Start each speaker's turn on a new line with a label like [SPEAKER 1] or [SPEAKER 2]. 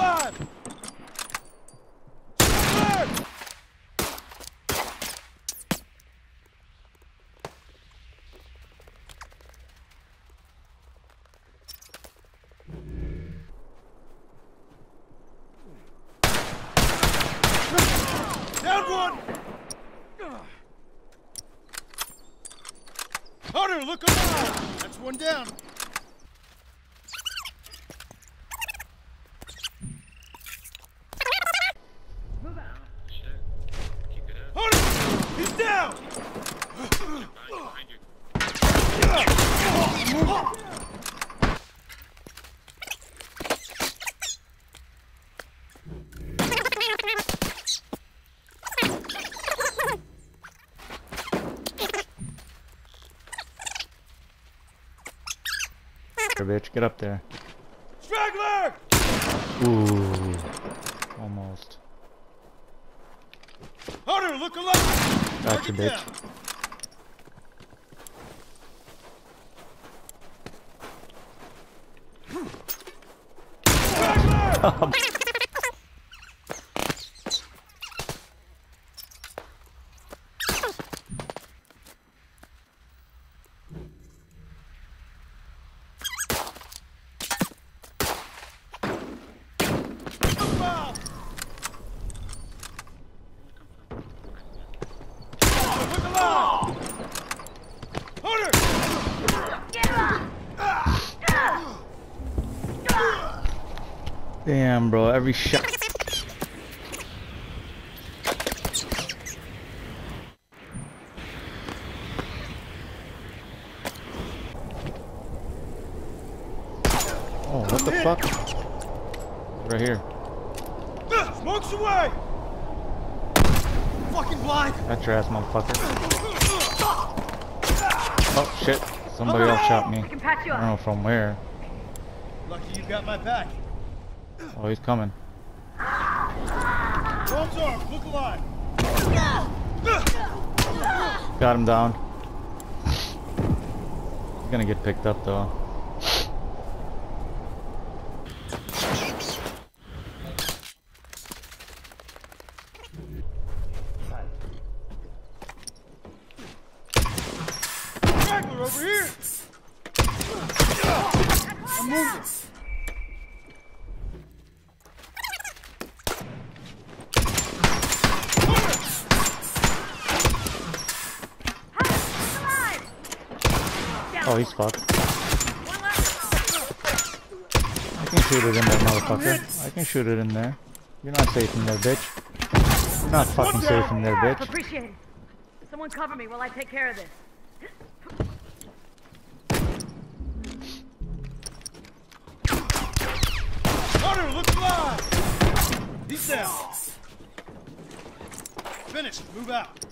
[SPEAKER 1] Flag! Look alive! That's one down. Down!
[SPEAKER 2] Bitch, get up there.
[SPEAKER 1] Straggler!
[SPEAKER 2] Ooh, almost.
[SPEAKER 1] Hunter, look alive!
[SPEAKER 2] Gotcha,
[SPEAKER 1] Target
[SPEAKER 2] bitch.
[SPEAKER 1] down. Oh, Straggler! Foul! Look alive! Hunter!
[SPEAKER 2] Damn, bro, every shot. Oh, what the fuck? Right here.
[SPEAKER 1] Smokes away! Fucking blind!
[SPEAKER 2] Got your ass, motherfucker. Oh, shit. Somebody else shot me.
[SPEAKER 3] I can patch you
[SPEAKER 2] I don't
[SPEAKER 3] up.
[SPEAKER 2] know from where.
[SPEAKER 1] Lucky you got my back.
[SPEAKER 2] Oh, he's coming.
[SPEAKER 1] Arms arms, look alive!
[SPEAKER 2] Got him down. He's gonna get picked up though.
[SPEAKER 1] Over here! I'm moving!
[SPEAKER 2] Oh, he's fucked. I can shoot it in there, motherfucker. I can shoot it in there. You're not safe in there, bitch. You're not fucking safe in there, bitch.
[SPEAKER 3] Appreciate it. Someone cover me while I take care of this.
[SPEAKER 1] Hunter, look alive! He's down! Finished, move out.